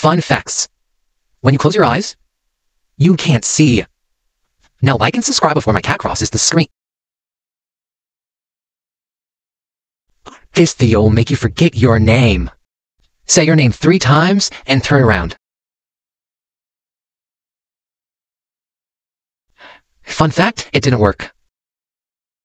Fun facts. When you close your eyes, you can't see. Now like and subscribe before my cat crosses the screen. This video will make you forget your name. Say your name three times and turn around. Fun fact, it didn't work.